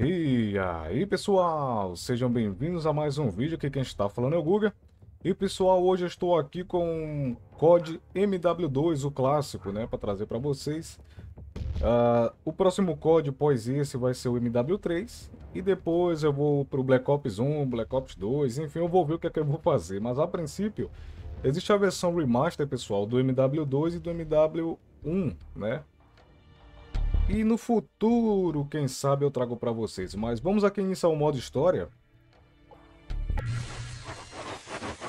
E aí pessoal, sejam bem-vindos a mais um vídeo, aqui quem está falando é o Guga. E pessoal, hoje estou aqui com COD MW2, o clássico, né, para trazer para vocês. Uh, O próximo COD após esse vai ser o MW3 E depois eu vou para o Black Ops 1, Black Ops 2, enfim, eu vou ver o que é que eu vou fazer. Mas a princípio, existe a versão remaster, pessoal, do MW2 e do MW1, né e no futuro, quem sabe eu trago para vocês. Mas vamos aqui iniciar o modo história.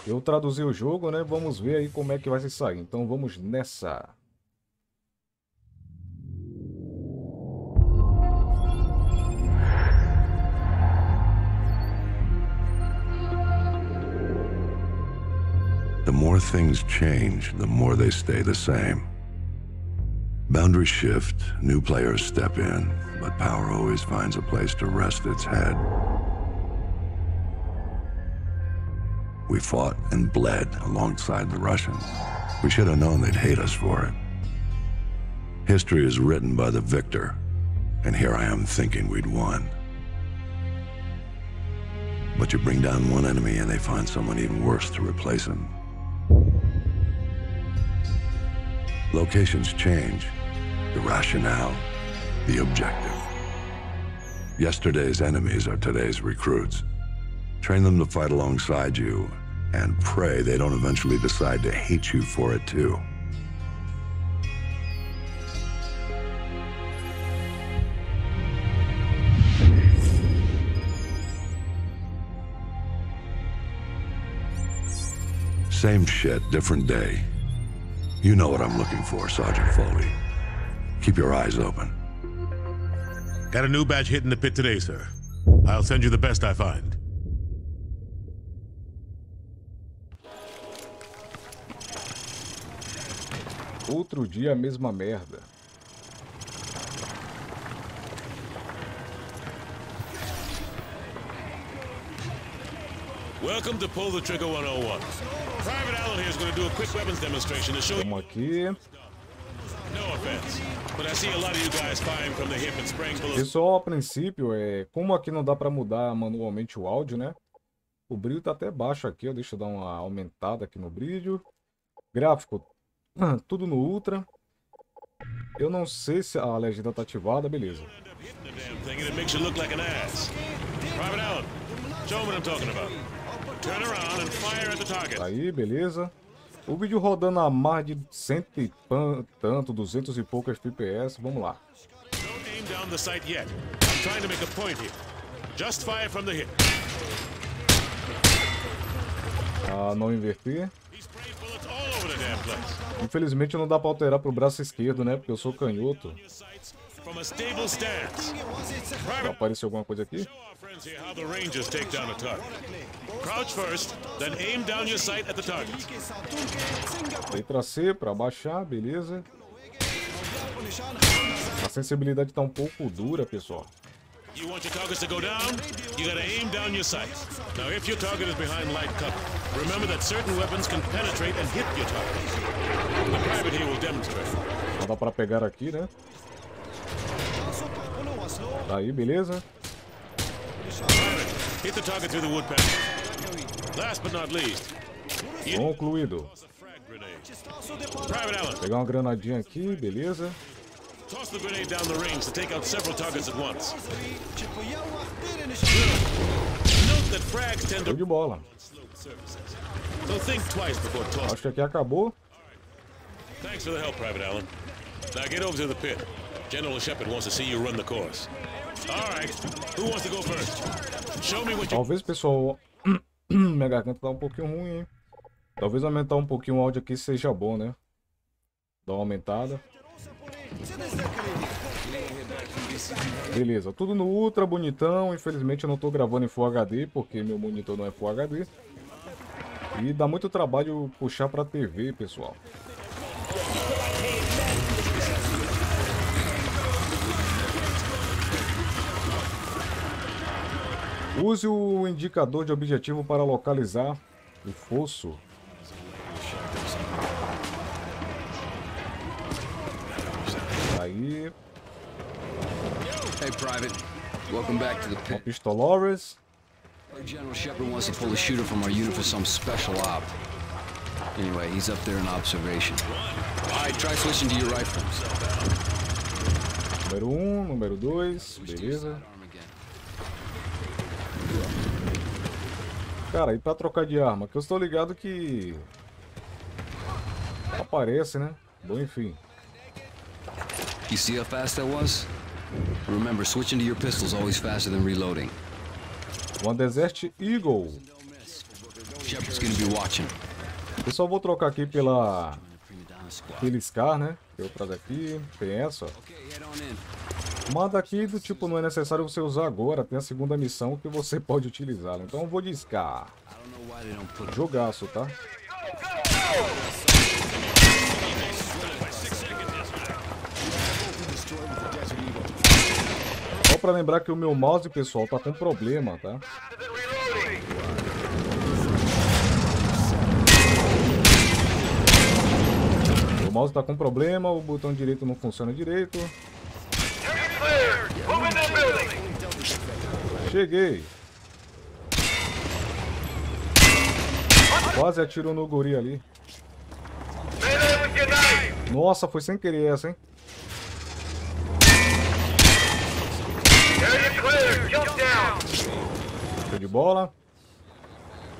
Eu traduzi o jogo, né? Vamos ver aí como é que vai se sair. Então vamos nessa. The more things change, the more they stay the same. Boundaries shift, new players step in, but power always finds a place to rest its head. We fought and bled alongside the Russians. We should have known they'd hate us for it. History is written by the victor, and here I am thinking we'd won. But you bring down one enemy and they find someone even worse to replace him. Locations change, the rationale, the objective. Yesterday's enemies are today's recruits. Train them to fight alongside you, and pray they don't eventually decide to hate you for it too. Same shit, different day. You know what I'm looking for, Sergeant Foley. Keep your eyes open. Got a new batch hit in the pit today, sir. I'll send you the best I find. Outro dia, a mesma merda. Welcome to Pull the Trigger 101. Private Allen here is going to do a quick weapons demonstration to show you... Vamos aqui. Pessoal, a princípio, é, como aqui não dá para mudar manualmente o áudio, né? O brilho tá até baixo aqui, ó. Deixa eu dar uma aumentada aqui no brilho. Gráfico, tudo no Ultra. Eu não sei se a legenda tá ativada, beleza. Aí, beleza. O vídeo rodando a mais de cento e tanto, duzentos e poucos FPS. Vamos lá. Ah, não inverter. Infelizmente não dá pra alterar pro braço esquerdo, né? Porque eu sou canhoto. Apareceu alguma coisa aqui? Crouch first, then aim down your sight at the target. Letra C para baixar, beleza. A sensibilidade tá um pouco dura, pessoal. You want your targets to go down? You gotta aim down your sight. Now, if your target is behind light cover, remember that certain weapons can penetrate and hit your target. The private here will demonstrate. Não dá pra pegar aqui, né? Tá aí, beleza? Hit the target through the wood panel. Last but not least. Concluído. Pegar uma granadinha aqui, beleza. Toss the grenade down the range to take out several targets at once. Show de bola. Acho que aqui acabou. Thanks for the help, Private Allen. Now get over to the pit. General Shepard wants to see you run the course. Talvez, pessoal, Minha garganta tá um pouquinho ruim, hein? Talvez aumentar um pouquinho o áudio aqui seja bom, né? Dá uma aumentada. Beleza, tudo no ultra, bonitão. Infelizmente eu não tô gravando em Full HD, porque meu monitor não é Full HD. E dá muito trabalho puxar pra TV, pessoal. Use o indicador de objetivo para localizar o fosso. Aí. Hey, Private. Welcome back to the pit. pistolores. General Shepard wants to pull a shooter from our unit for some special op. Anyway, he's up there in observation. All right, try switching to your rifle. Número 1, um, número 2, beleza. Cara, e pra trocar de arma? Que eu estou ligado que... Aparece, né? Bom, enfim. You see how fast that was? Remember, switching to your pistol's always faster than reloading. Uma Desert Eagle. Shepard's gonna be watching. Eu só vou trocar aqui pela... Pela Scar, né? Eu trago aqui. Tem essa, ó. Uma daqui do tipo não é necessário você usar agora. Tem a segunda missão que você pode utilizá-la. Então eu vou de Scar. I don't know why they don't put Jogaço, tá? Só pra lembrar que o meu mouse, pessoal, tá com problema, tá? O mouse tá com problema, o botão direito não funciona direito. Cheguei. Quase atirou no guri ali. Nossa, foi sem querer essa, hein? Show de bola.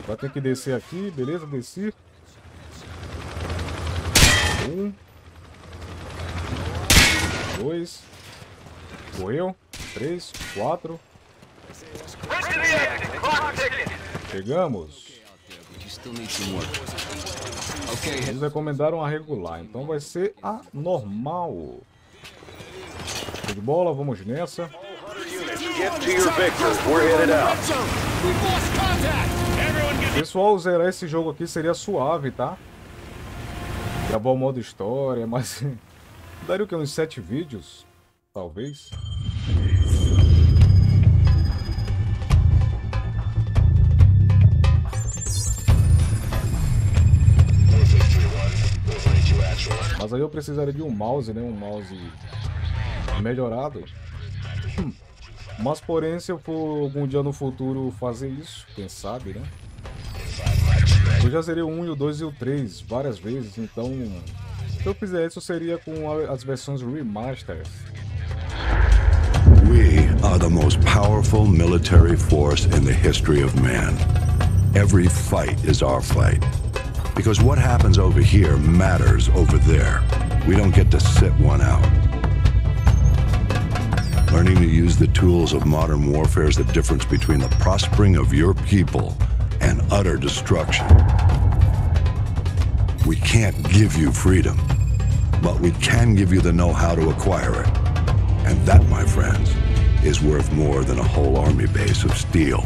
Vai ter que descer aqui, beleza? Desci. Um. Dois. Correu. Três. Quatro. Chegamos. But you still need some work. Okay, head Eles recomendaram a regular, então vai ser a normal. Show de bola, vamos nessa. Pessoal, zerar esse jogo aqui seria suave, tá? Gravar o modo história, mas daria o que? Uns 7 vídeos? Talvez. Mas aí eu precisaria de um mouse, né? Um mouse melhorado. Hum. Mas porém, se eu for algum dia no futuro fazer isso, quem sabe, né? Eu já zerei o 1 e o 2 e o 3 várias vezes, então se eu fizer isso seria com as versões remaster. We are the most powerful military force in the history of man. Every fight is our fight. Because what happens over here matters over there. We don't get to sit one out. Learning to use the tools of modern warfare is the difference between the prospering of your people and utter destruction. We can't give you freedom, but we can give you the know how to acquire it. And that, my friends, is worth more than a whole army base of steel.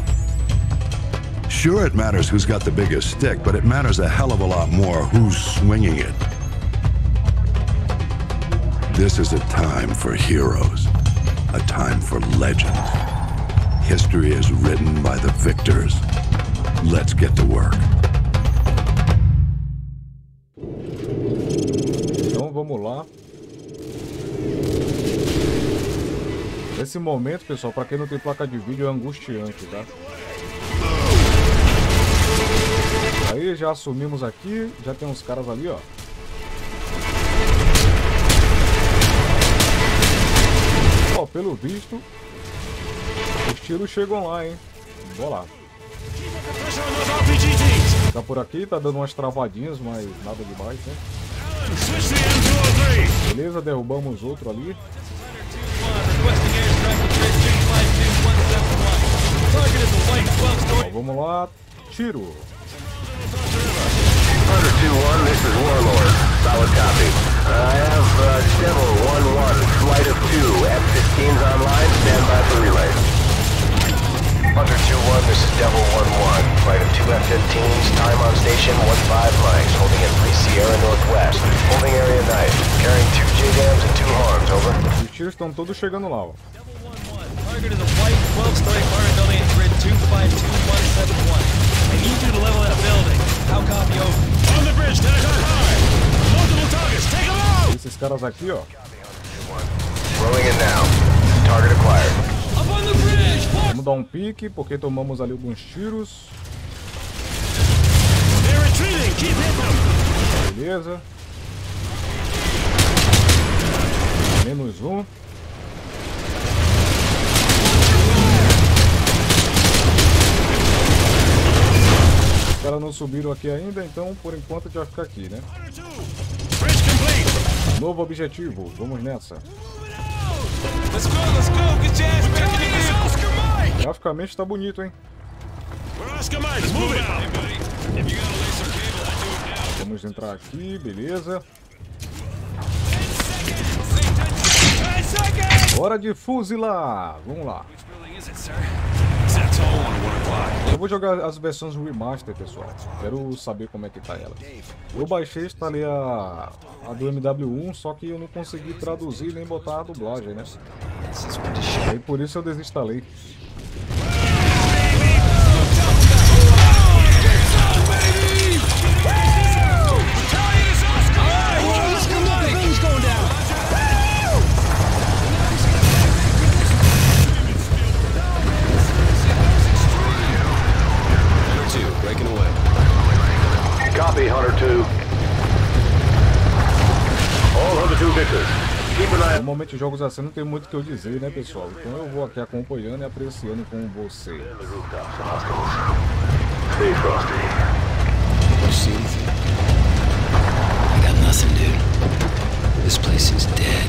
Sure, it matters who's got the biggest stick, but it matters a hell of a lot more who's swinging it. This is a time for heroes, a time for legends. History is written by the victors. Let's get to work. Então vamos lá. Esse momento, pessoal, pra quem não tem placa de vídeo é angustiante, tá? Já assumimos aqui, já tem uns caras ali, ó. Ó, pelo visto, os tiros chegam lá, hein? Bora lá. Tá por aqui, tá dando umas travadinhas, mas nada demais, né? Switch to the M203. Beleza, derrubamos outro ali. Requesting airstrike with grid 252-171. Target is a white 12-story Ó, vamos lá, tiro. Hunter 2-1, this is Warlord. Solid copy. I have uh, Devil 1-1, flight of 2, F-15s online, stand by for relay. Hunter 2-1, this is Devil 1-1, flight of 2 F-15s, time on station 15 mics, holding at 3 Sierra Northwest, holding area knife, carrying 2 JDAMs and 2 harms, over. Os tiros estão todos chegando lá, ó. Double 1-1. Target is a white 12-story apartment building at grid 252-171. I need you to level that building. How copy over? On the bridge, 10 o'clock high. Multiple targets. Take them out. Esses caras aqui, ó. Rolling in now. Target acquired. Up on the bridge! Vamos dar um pique, porque tomamos ali alguns tiros. They're retreating. Keep hitting them. Beleza. Menos um. Caras não subiram aqui ainda, então por enquanto a gente vai ficar aqui, né? Hunter 2. Bridge complete. Novo objetivo, vamos nessa. Graficamente tá bonito, hein? Vamos entrar aqui, beleza. Hora de fuzilar! Vamos lá. Eu vou jogar as versões remaster, pessoal. Quero saber como é que tá ela. Eu baixei, instalei a, a do MW1, só que eu não consegui traduzir nem botar a dublagem, né? Aí por isso eu desinstalei. Normalmente jogos assim não tem muito o que eu dizer, né, pessoal? Então eu vou aqui acompanhando e apreciando com vocês. This place is dead.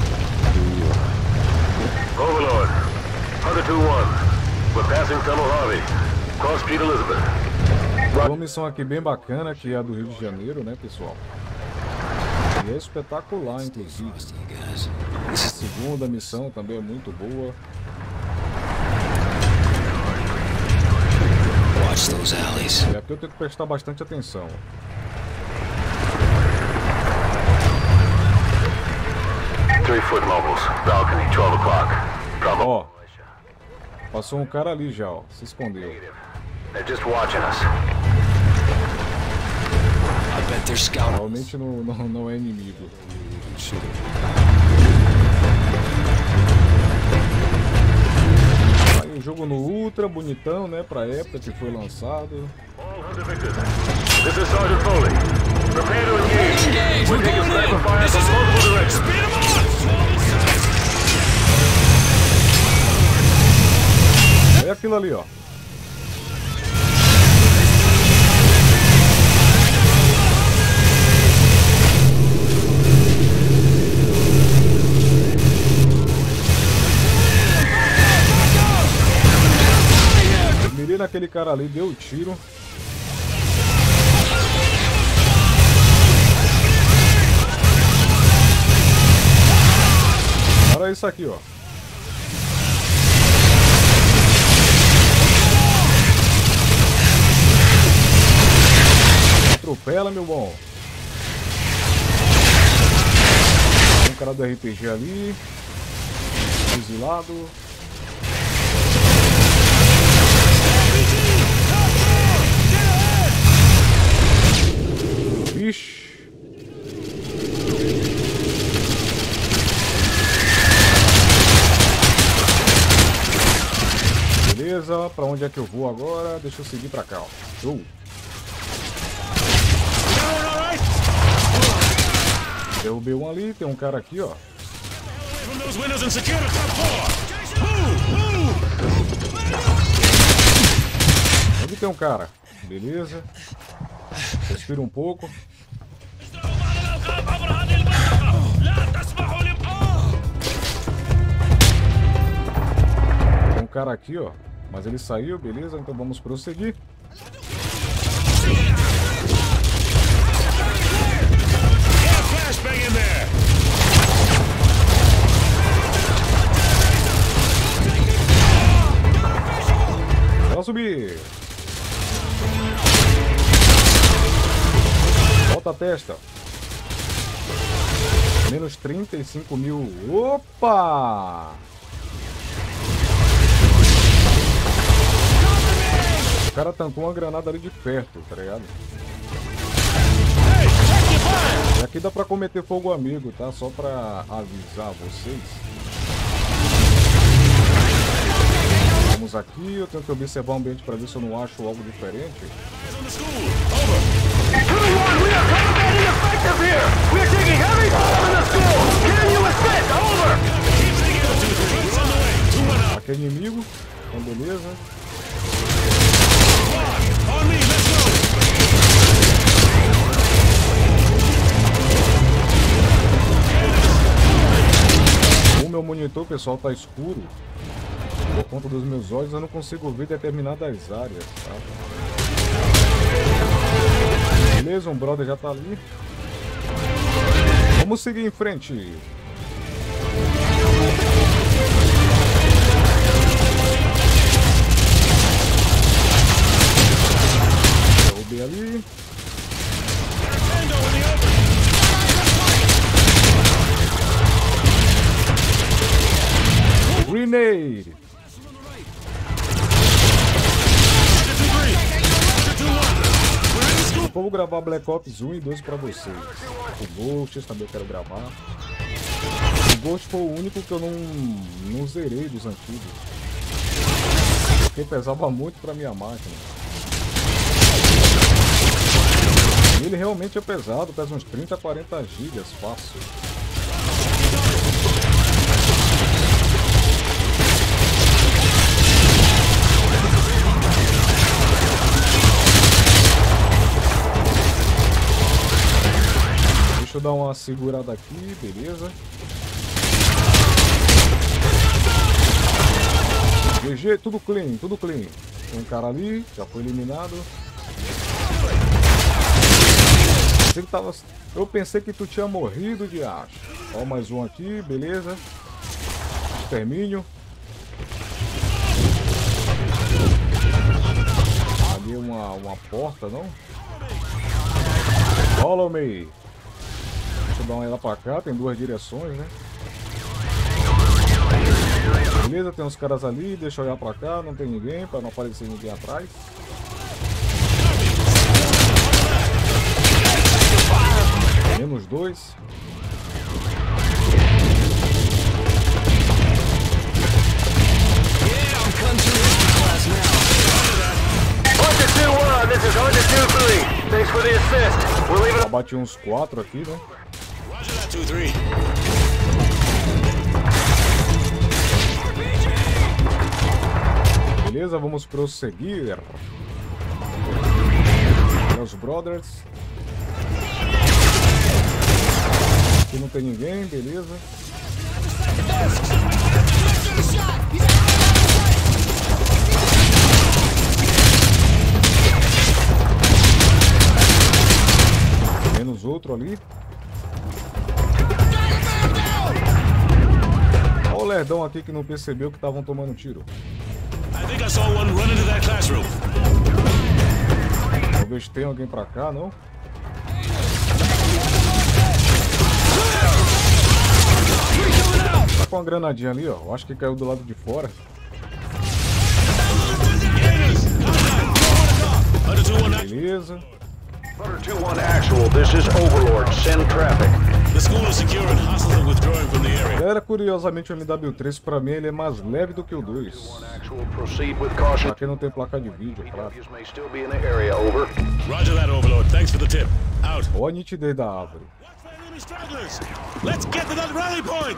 Overlord. Hunter 2-1. We're passing Tunnel Harvey. Cross Street Elizabeth. Uma missão aqui bem bacana, que é a do Rio de Janeiro, né, pessoal? É espetacular, inclusive. A segunda missão também é muito boa. Watch those alleys. E aqui eu tenho que prestar bastante atenção. Three foot mobiles. Balcony, 12 o'clock. Bravo. Ó, passou um cara ali já, ó. Se escondeu. They're just watching us. Realmente não, não, não é inimigo. Aí o jogo no Ultra, bonitão, né? Pra época que foi lançado. This is Sergeant Foley. Prepare to engage. We're taking sniper fire from multiple directions. É aquilo ali, ó. Naquele cara ali, deu o tiro. Olha isso aqui, ó. Atropela, meu bom. Tem um cara do RPG ali. Fuzilado. Vixe. Beleza, pra onde é que eu vou agora? Deixa eu seguir pra cá, ó. Show. Derrubei um ali, tem um cara aqui, ó. Onde tem um cara? Beleza. Respira um pouco. Tem um cara aqui, ó. Mas ele saiu, beleza? Então vamos prosseguir. Bora subir. Volta a testa. Menos 35 mil. Opa! O cara tancou uma granada ali de perto, tá ligado? E aqui dá pra cometer fogo amigo, tá? Só pra avisar vocês. Vamos aqui, eu tenho que observar o ambiente para ver se eu não acho algo diferente. On the school. Over. We are combat ineffective here! We are taking heavy é inimigo, então beleza. O meu monitor, pessoal, tá escuro. Por conta dos meus olhos, eu não consigo ver determinadas áreas, tá? Beleza, um brother já tá ali. Vamos seguir em frente. Derrubei ali. Grenade! Gravar Black Ops 1 e 2 pra vocês. O Ghost também quero gravar. O Ghost foi o único que eu não, não zerei dos antigos. Porque pesava muito pra minha máquina. Ele realmente é pesado, pesa uns 30, 40 gigas fácil. Dar uma segurada aqui, beleza. GG, tudo clean, tudo clean. Tem um cara ali, já foi eliminado. Que tava- Eu pensei que tu tinha morrido de acho. Ó, mais um aqui, beleza. Extermínio. Ali uma, uma porta, não? Follow me. Deixa eu dar uma olhada pra cá, tem duas direções, né? Beleza, tem uns caras ali, deixa eu olhar pra cá, não tem ninguém, pra não aparecer ninguém atrás. Menos dois. Yeah, I'm cutting through history class now. Hunter 2-1, this is Hunter 2-3. Thanks for the assist. We're leaving Já bati uns quatro aqui, né? Beleza, vamos prosseguir. Meus brothers. Aqui não tem ninguém, beleza. Menos outro ali. Lerdão aqui que não percebeu que estavam tomando tiro. I think I saw one run into that classroom. Talvez tenha alguém pra cá, não? Tá com uma granadinha ali, ó. Eu acho que caiu do lado de fora. Beleza. Hunter 2-1 actual, this is Overlord. Send traffic. The school is secure and hostiles are withdrawing from the area. Galera, curiosamente o MW3 pra mim ele é mais leve do que o 2. Actual, proceed with caution. Pra quem não tem placa de vídeo, claro. PWs may still be in the area, over. Roger that, Overlord. Thanks for the tip. Out. Olha a nitidez da árvore. Let's get to that rally point.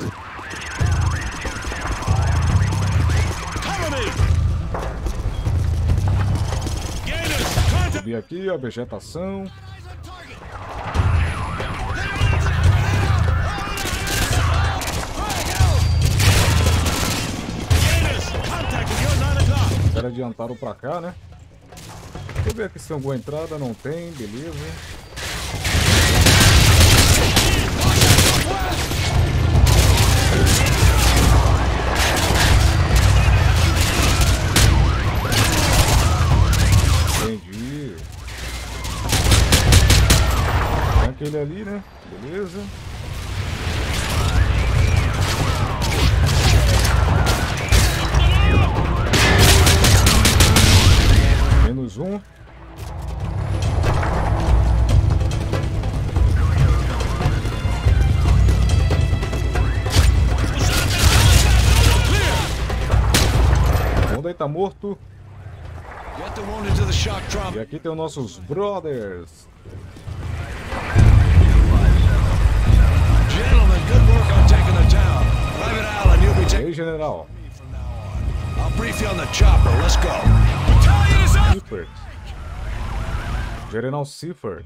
Cover me. Subir aqui, ó, vegetação. Adiantaram pra cá, né? Deixa eu ver aqui se tem alguma entrada. Não tem, beleza. Entendi. Tem aquele ali, né? Beleza. Menos um. Vamos deitar tá morto. E aqui tem os nossos brothers. Gentlemen, good work on taking the town. Private Allen, you'll be taking aí, general? I'll brief you on the chopper. Let's go. Battalion is up. Seifert. General Seifert.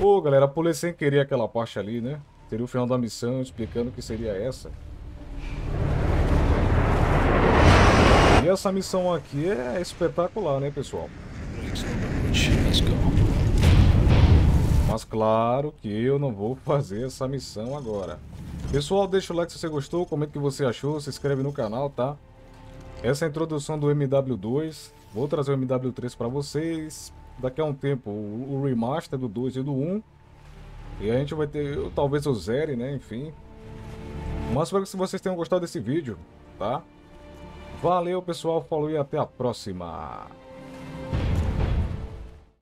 Ô, galera, pulei sem querer aquela parte ali, né? Seria o final da missão explicando que seria essa. E essa missão aqui é espetacular, né, pessoal? Let's go. Mas claro que eu não vou fazer essa missão agora. Pessoal, deixa o like se você gostou, comenta o que você achou, se inscreve no canal, tá? Essa é a introdução do MW2. Vou trazer o MW3 para vocês. Daqui a um tempo, o, o remaster do 2 e do 1. E a gente vai ter, talvez eu zere, né? Enfim. Mas espero que vocês tenham gostado desse vídeo, tá? Valeu, pessoal. Falou e até a próxima.